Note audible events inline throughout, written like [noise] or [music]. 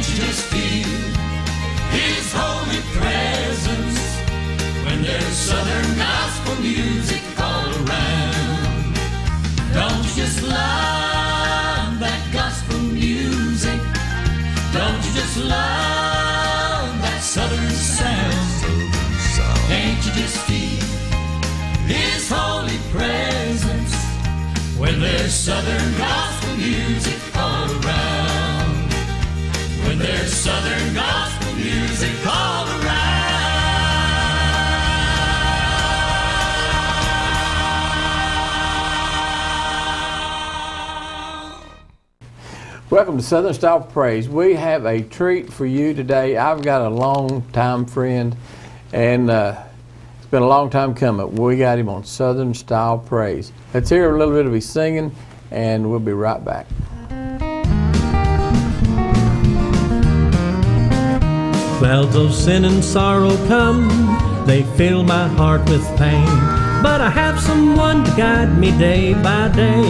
You just feel His holy presence when there's Southern gospel music all around? Don't you just love that gospel music? Don't you just love that Southern sound? Can't you just feel His holy presence when there's Southern gospel Southern gospel music all around. Welcome to Southern Style Praise. We have a treat for you today. I've got a long time friend, and uh, it's been a long time coming. We got him on Southern Style Praise. Let's hear a little bit of his singing, and we'll be right back. Clouds of sin and sorrow come, they fill my heart with pain. But I have someone to guide me day by day.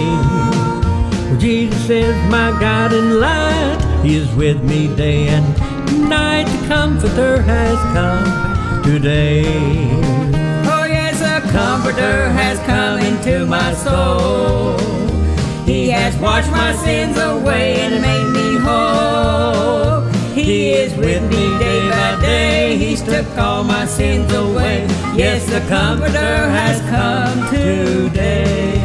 Jesus is my guiding light, He is with me day and night. The Comforter has come today. Oh, yes, a comforter has come into my soul. He has washed my sins away and made me whole. Is with me day by day. He's took all my sins away. Yes, the comforter has come today.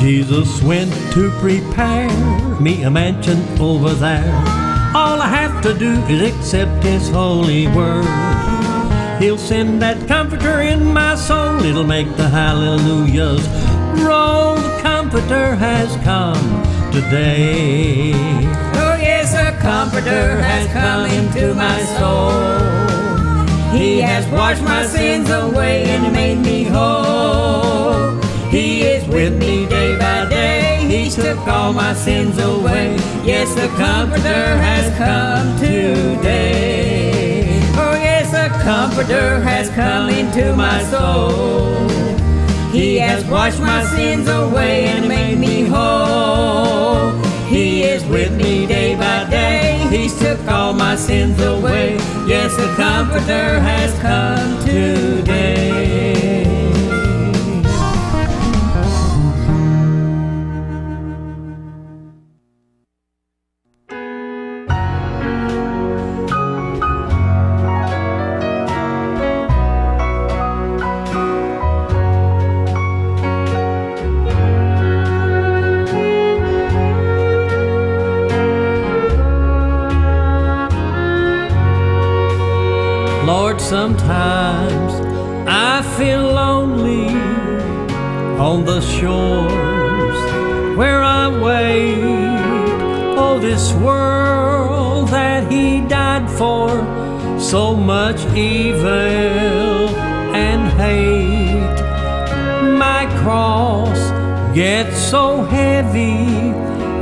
Jesus went to prepare me a mansion over there. All I have to do is accept His holy word. He'll send that comforter in my soul. It'll make the hallelujahs roll. Comforter has come today. Oh, yes, a comforter has come into my soul. He has washed my sins away and made me whole. He is with me day by day. He took all my sins away. Yes, the comforter has come today. Oh, yes, a comforter has come into my soul. He has washed my sins away and made me whole. He is with me day by day. He's took all my sins away. Yes, the Comforter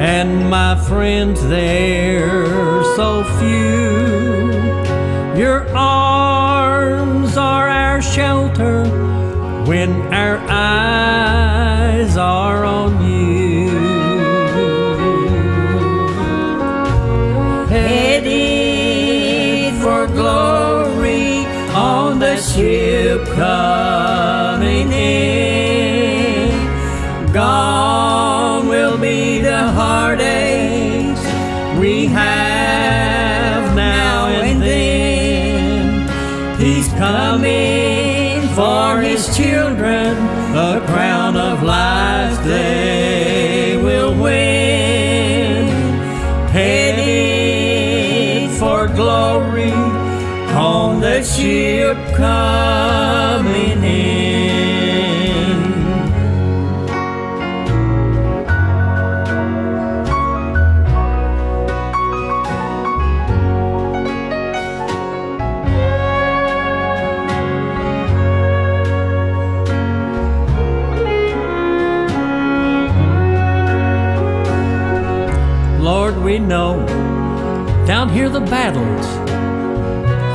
and my friends there so few. Your arms are our shelter when our eyes are on you. Ship coming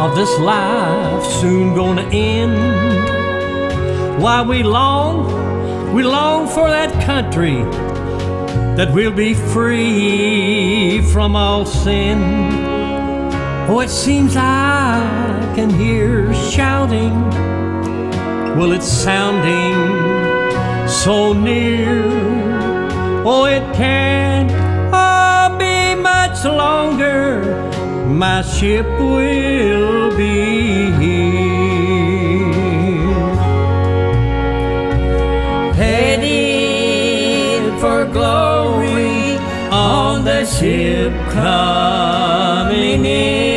of this life soon gonna end. Why we long, we long for that country that we'll be free from all sin. Oh, it seems I can hear shouting. Well, it's sounding so near. Oh, it can't oh, be much longer. My ship will be here. Headed for glory on the ship coming in.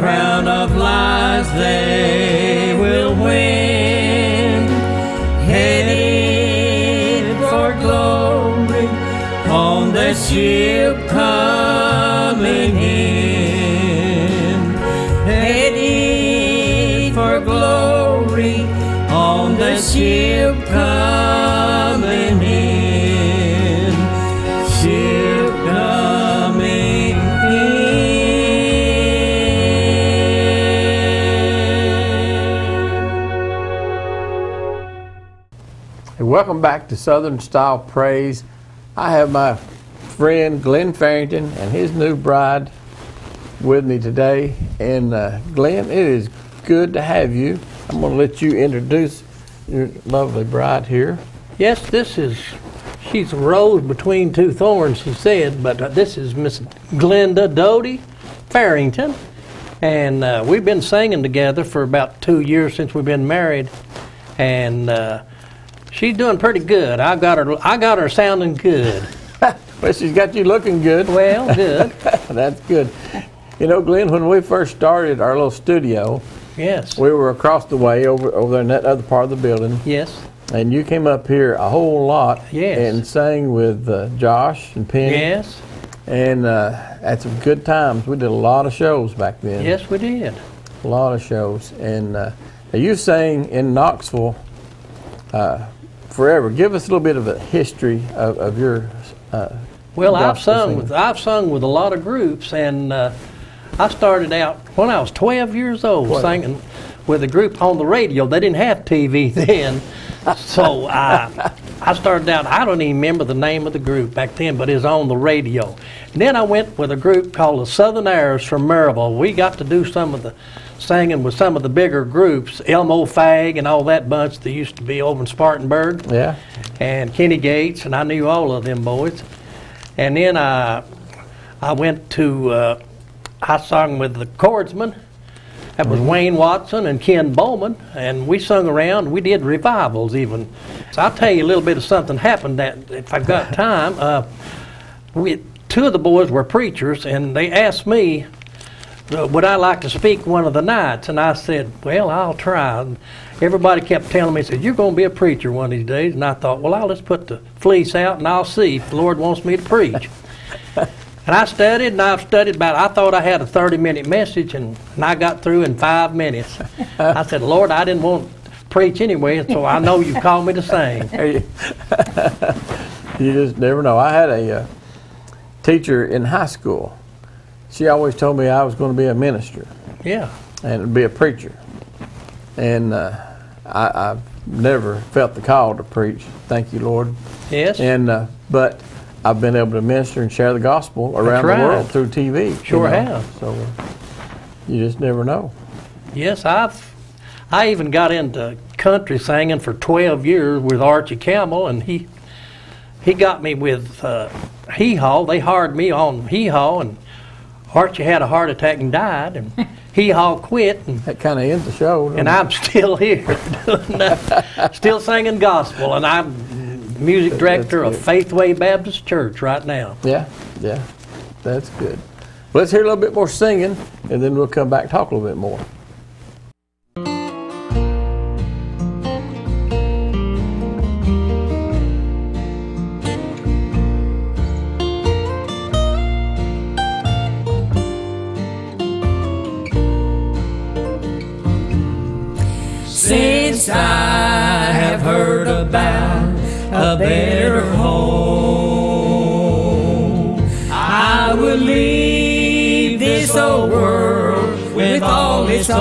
Crown of lies they will win. Headed for glory on the ship coming in. Welcome back to Southern Style Praise. I have my friend Glenn Farrington and his new bride with me today. And uh, Glenn, it is good to have you. I'm going to let you introduce your lovely bride here. Yes, this is, she's a rose between two thorns, she said, but uh, this is Miss Glenda Dodie Farrington. And uh, we've been singing together for about two years since we've been married. And uh, she's doing pretty good. I got her, I got her sounding good. [laughs] Well, she's got you looking good. Well, [laughs] good. That's good. You know, Glenn, when we first started our little studio, Yes. we were across the way over over there in that other part of the building, Yes. and you came up here a whole lot Yes. and sang with uh, Josh and Penny. Yes. And uh, had some good times. We did a lot of shows back then. Yes, we did. A lot of shows. And uh, you sang in Knoxville uh, forever. Give us a little bit of a history of, of your. Uh, Well, I've sung with I've sung with a lot of groups, and uh, I started out when I was 12 years old Twelve. singing with a group on the radio. They didn't have TV [laughs] then, so I I started out. I don't even remember the name of the group back then, but it was on the radio. And then I went with a group called the Southern Airs from Maryville. We got to do some of the singing with some of the bigger groups, Elmo Fagg and all that bunch that used to be over in Spartanburg Yeah. and Kenny Gates, and I knew all of them boys. And then I, I went to, uh, I sung with the Chordsmen. That was Wayne Watson and Ken Bowman, and we sung around. We did revivals even. So I'll tell you a little bit of something happened that, if I've got [laughs] time. Uh, we, two of the boys were preachers, and they asked me, would I like to speak one of the nights? And I said, well, I'll try. And everybody kept telling me, said, you're going to be a preacher one of these days. And I thought, well, I'll just put the fleece out and I'll see if the Lord wants me to preach. [laughs] and I studied and I've studied about, I thought I had a 30 minute message and, and I got through in five minutes. I said, Lord, I didn't want to preach anyway, so I know you called me to sing. [laughs] [laughs] You just never know. I had a uh, teacher in high school. She always told me I was going to be a minister Yeah. and be a preacher. And uh, I, I've never felt the call to preach. Thank you, Lord. Yes. And uh, but I've been able to minister and share the gospel around right. the world through TV. you Sure know. have. So uh, you just never know. Yes, I've. I even got into country singing for 12 years with Archie Campbell, and he he got me with uh, Hee Haw. They hired me on Hee Haw, and Archie had a heart attack and died, and Hee Haw quit, and, That kind of ends the show. and it? I'm still here, [laughs] doing that, still singing gospel, and I'm music director of. Faithway Baptist Church right now. Yeah, yeah, that's good. Let's hear a little bit more singing, and then we'll come back and talk a little bit more. I have heard about a better home. I will leave this old world with all its own.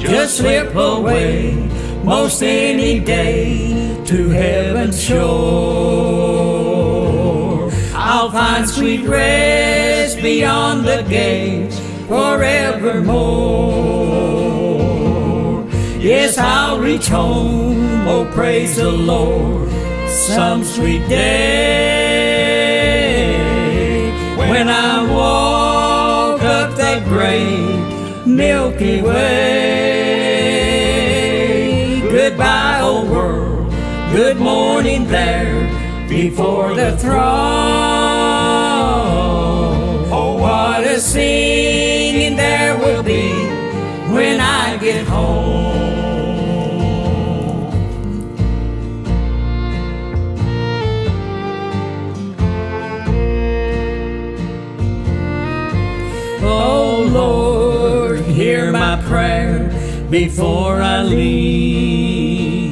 Just slip away most any day to heaven's shore. I'll find sweet rest beyond the gates forevermore. I'll reach home, oh praise the Lord, some sweet day when I walk up that great Milky Way. Goodbye, old world, good morning there before the throne. Oh, what a singing there will be when I get home. Before I leave.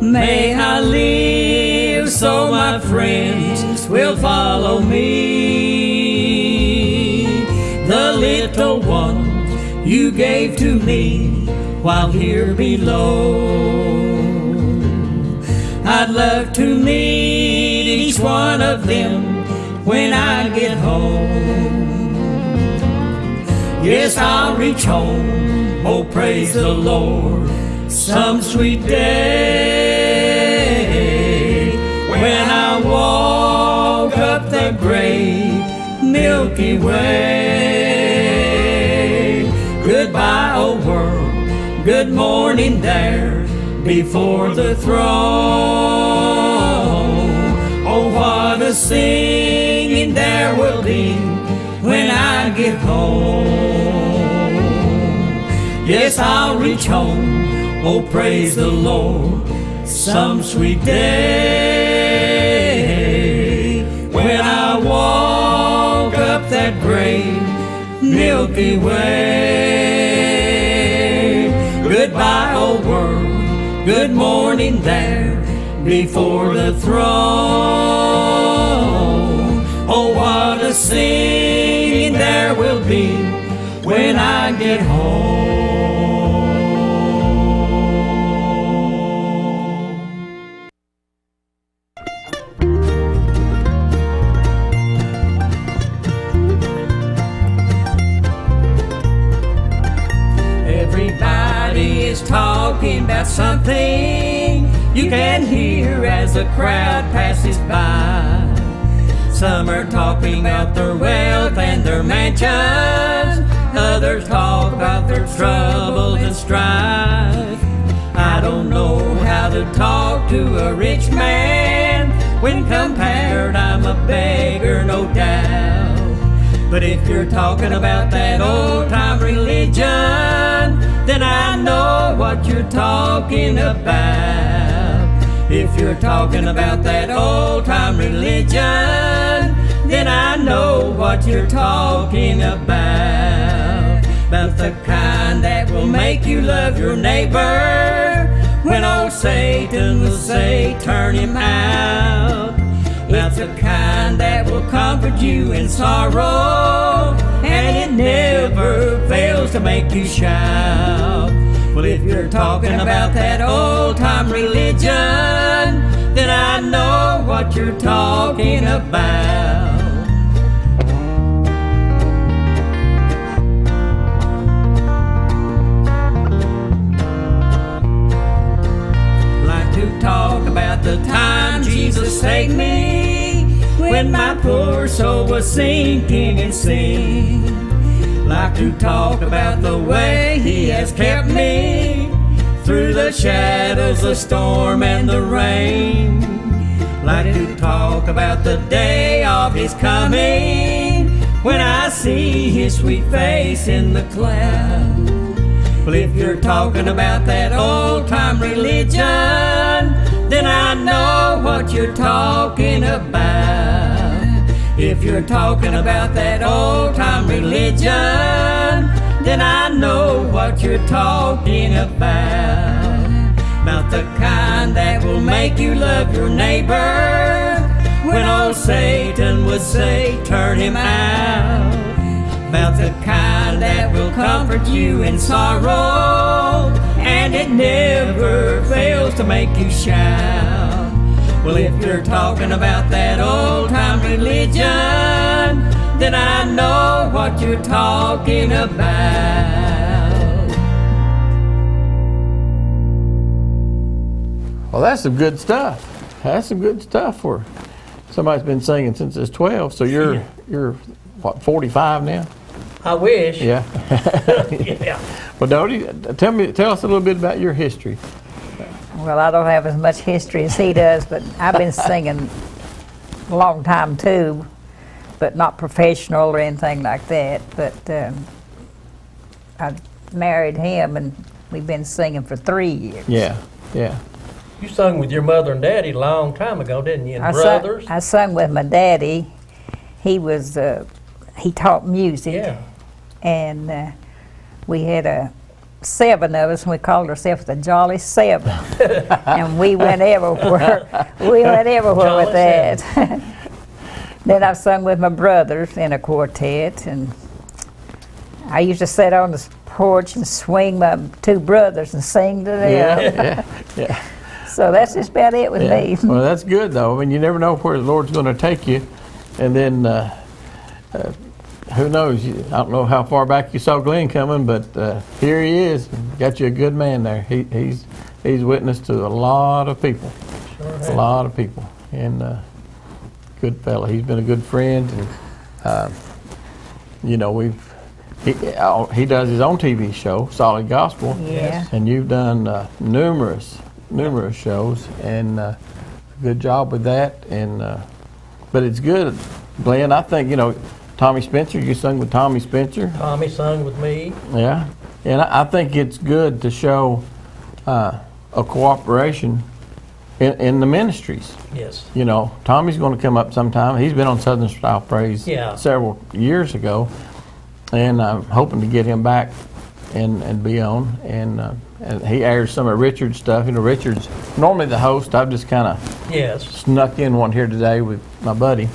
May I live so my friends will follow me. The little ones you gave to me while here below. I'd love to meet each one of them when I get home. Yes, I'll reach home. Oh, praise the Lord. Some sweet day when I walk up the great Milky Way. Goodbye, old world. Good morning there before the throne. Oh, what a singing there will be when I get home. Yes, I'll reach home. Oh, praise the Lord. Some sweet day when I walk up that great Milky Way. Goodbye, old world. Good morning there before the throne. Oh, what a singing there will be when I get home. Everybody is talking about something you can hear as the crowd passes by. Some are talking about their wealth and their mansions. Others talk about their troubles and strife. I don't know how to talk to a rich man. When compared, I'm a beggar, no doubt. But if you're talking about that old time religion, then I know what you're talking about. If you're talking about that old time religion, then I know what you're talking about. About the kind that will make you love your neighbor when old Satan will say, turn him out. The kind that will comfort you in sorrow, and it never fails to make you shout. Well, if you're talking about that old time religion, then I know what you're talking about. Like to talk about the time Jesus saved me when my poor soul was sinking in sin. Like to talk about the way He has kept me through the shadows, the storm, and the rain. Like to talk about the day of His coming when I see His sweet face in the cloud. Well, if you're talking about that old time religion, then I know what you're talking about. If you're talking about that old time religion, then I know what you're talking about. About the kind that will make you love your neighbor when old Satan would say, Turn him out. About the kind that will comfort you in sorrow, and it never fails to make you shout. Well, if you're talking about that old time religion, then I know what you're talking about. Well, that's some good stuff. That's some good stuff for somebody's been singing since it's 12. So you're Yeah. you're what 45 now? I wish. Yeah. [laughs] yeah. well, Dodie, tell me, tell us a little bit about your history. Well, I don't have as much history as he does, but I've been singing a long time too, but not professional or anything like that. But um, I married him, and we've been singing for three years. Yeah, yeah, You sung with your mother and daddy a long time ago, didn't you? And I brothers. Sung, I sung with my daddy. He was uh, he taught music, yeah. and uh, we had a seven of us, and we called ourselves the Jolly Seven, [laughs] and we went everywhere. We went everywhere Jolly with that. [laughs] then I've sung with my brothers in a quartet, and I used to sit on the porch and swing my two brothers and sing to them. yeah, [laughs] yeah, yeah. So that's just about it with yeah. me. Well, that's good though. I mean, you never know where the Lord's going to take you, and then uh, uh, who knows? I don't know how far back you saw Glenn coming, but uh, here he is. Got you a good man there. He, he's he's witnessed to a lot of people, a lot of people, and uh, good fella. He's been a good friend, and uh, you know we've. He, uh, he does his own TV show, Solid Gospel, Yeah. and you've done uh, numerous, numerous shows, and uh, good job with that. And uh, but it's good, Glenn. I think you know Tommy Spencer. You sung with Tommy Spencer, Tommy sung with me. yeah, and I, I think it's good to show uh, a cooperation in, in the ministries. Yes. You know, Tommy's going to come up sometime. He's been on Southern Style Praise Yeah. several years ago, and I'm hoping to get him back and, and be on. And, uh, and he airs some of Richard's stuff. You know, Richard's normally the host. I've just kind of Yes. snuck in one here today with my buddy,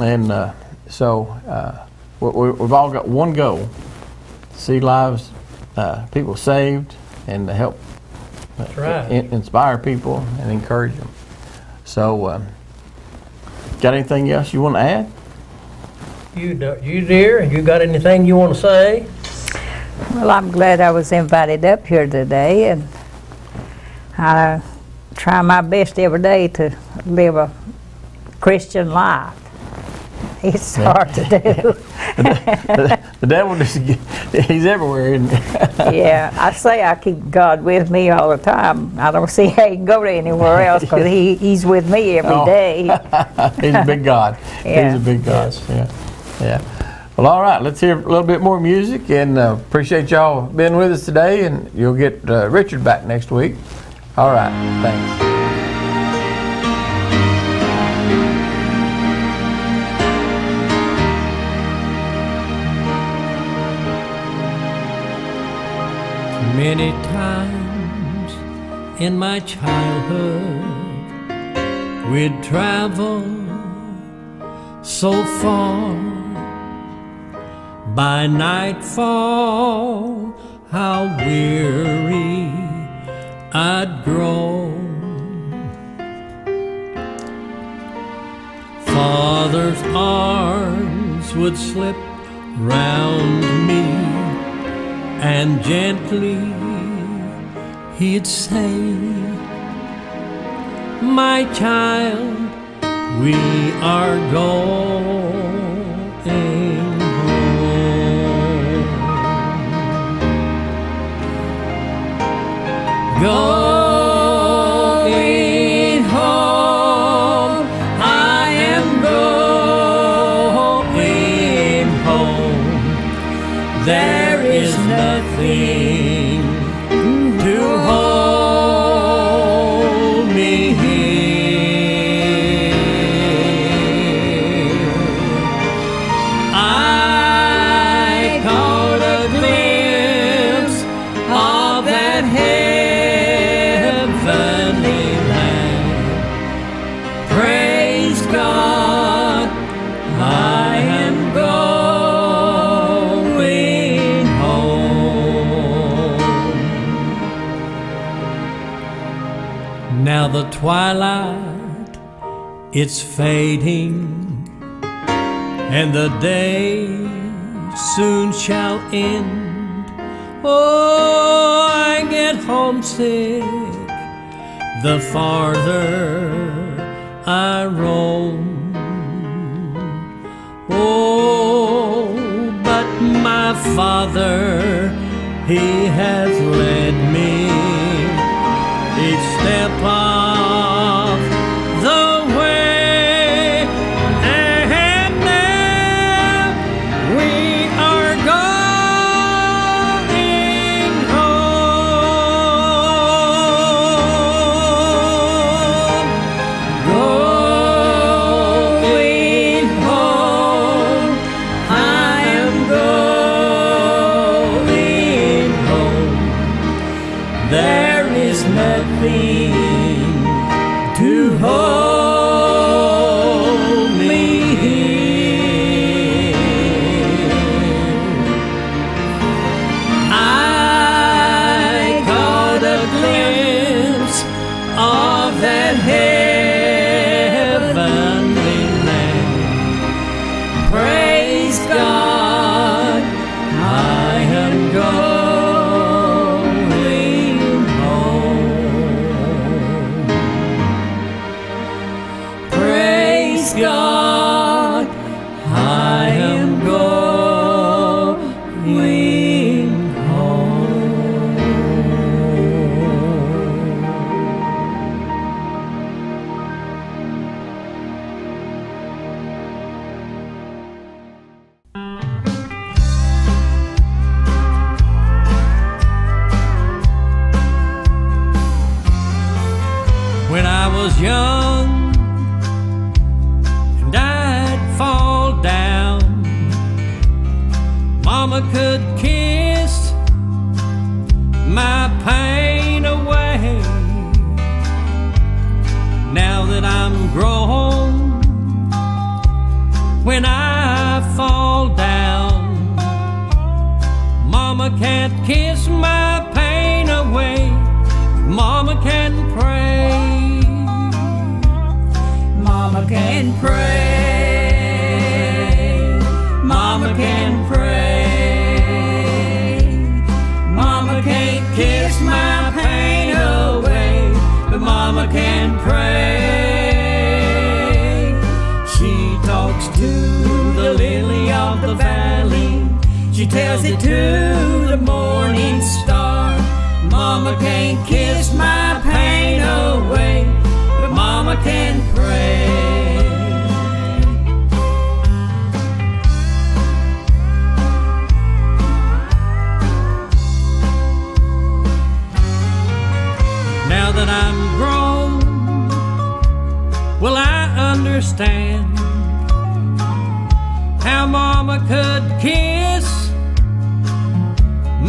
and uh, so uh, we, we- we've all got one goal: see lives, uh, people saved, and to help That's right. in- inspire people and encourage them. So, um, got anything else you want to add? You, do- you dear, you got anything you want to say? Well, I'm glad I was invited up here today, and I try my best every day to live a Christian life. It's hard to do. The devil just, he's everywhere. Isn't he? [laughs] yeah, I say I keep God with me all the time. I don't see how he can go to anywhere [laughs] else because he, he's with me every Oh. day. [laughs] he's a big God. Yeah. He's a big God. Yeah. Yeah. Well, all right. Let's hear a little bit more music, and uh, appreciate y'all being with us today. And you'll get uh, Richard back next week. All right. Thanks. Many times in my childhood, we'd travel so far. By nightfall, how weary I'd grow. Father's arms would slip round me and gently he'd say, My child, we are going home. Home. There nothing twilight, it's fading, and the day soon shall end. Oh, I get homesick the farther I roam. Oh, but my father, he has led me young and I'd fall down, Mama could kiss my pain away. Now that I'm grown, when I fall down, Mama can't kiss my pain away. Mama can can pray. Mama can pray. Mama can't kiss my pain away, but Mama can pray. She talks to the lily of the valley. She tells it to the morning star. Mama can't kiss my pain away, but Mama can pray. Understand how Mama could kiss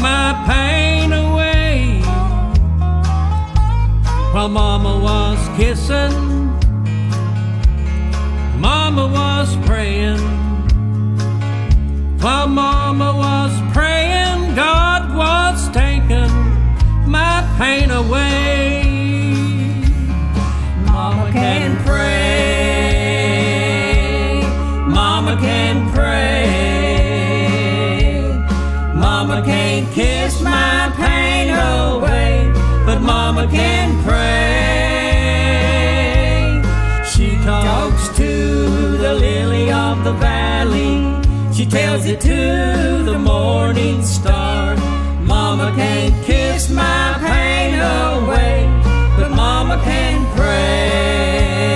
my pain away while Mama was kissing, Mama was praying. While Mama was praying, God was taking my pain away. Mama can pray. Can't kiss my pain away, but Mama can pray. She talks to the lily of the valley. She tells it to the morning star. Mama can't kiss my pain away, but Mama can pray.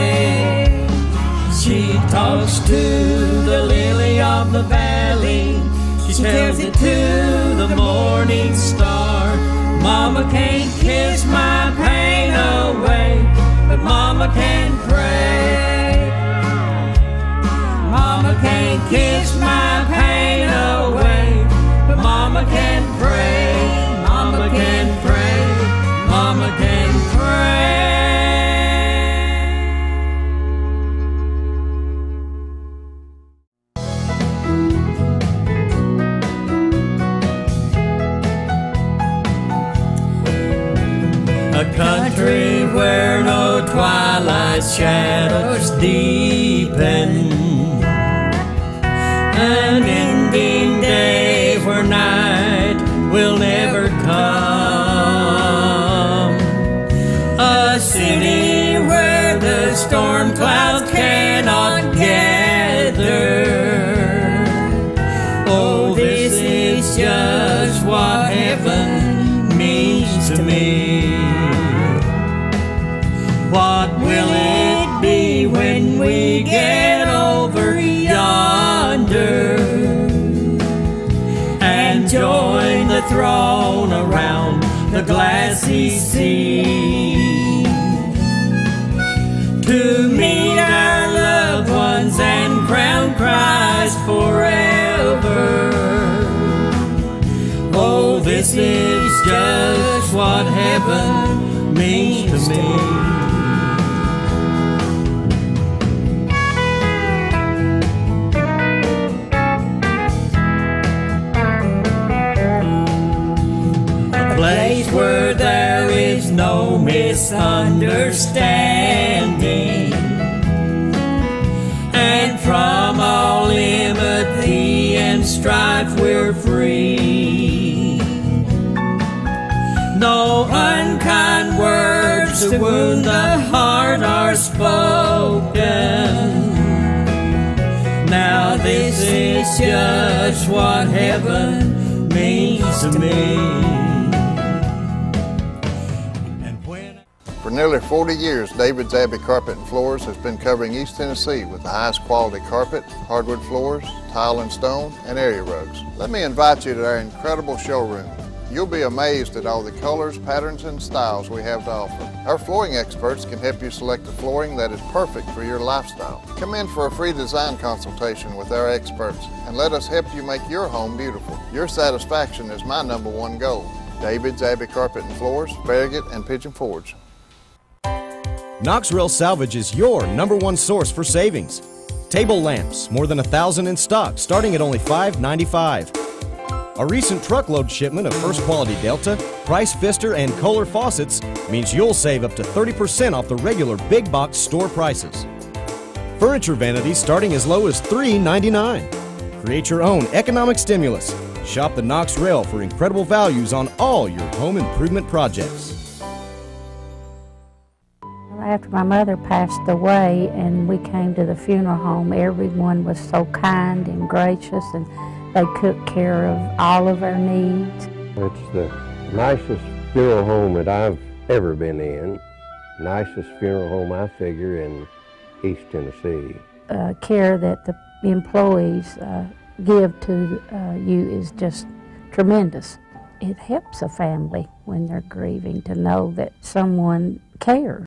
She talks to the lily of the valley. She tells it to morning star. Mama can't kiss my pain away, but Mama can pray. Mama can't kiss my pain throne around the glassy sea? To meet our loved ones and crown Christ forever. Oh, this is just what heaven means to me. Misunderstanding. And from all enmity and strife we're free. No unkind words to wound the heart are spoken. Now this is just what heaven means to me. Nearly 40 years, David's Abbey Carpet and Floors has been covering East Tennessee with the highest quality carpet, hardwood floors, tile and stone, and area rugs. Let me invite you to our incredible showroom. You'll be amazed at all the colors, patterns, and styles we have to offer. Our flooring experts can help you select the flooring that is perfect for your lifestyle. Come in for a free design consultation with our experts and let us help you make your home beautiful. Your satisfaction is my number one goal. David's Abbey Carpet and Floors, Farragut, and Pigeon Forge. Knoxville Salvage is your number one source for savings. Table lamps, more than a thousand in stock, starting at only $5.95. A recent truckload shipment of first quality Delta, Price Pfister, and Kohler faucets means you'll save up to 30% off the regular big box store prices. Furniture vanities starting as low as $3.99. Create your own economic stimulus. Shop the Knox Rail for incredible values on all your home improvement projects. After my mother passed away and we came to the funeral home, everyone was so kind and gracious and they took care of all of our needs. It's the nicest funeral home that I've ever been in. Nicest funeral home, I figure, in East Tennessee. Uh, care that the employees uh, give to uh, you is just tremendous. It helps a family when they're grieving to know that someone cares.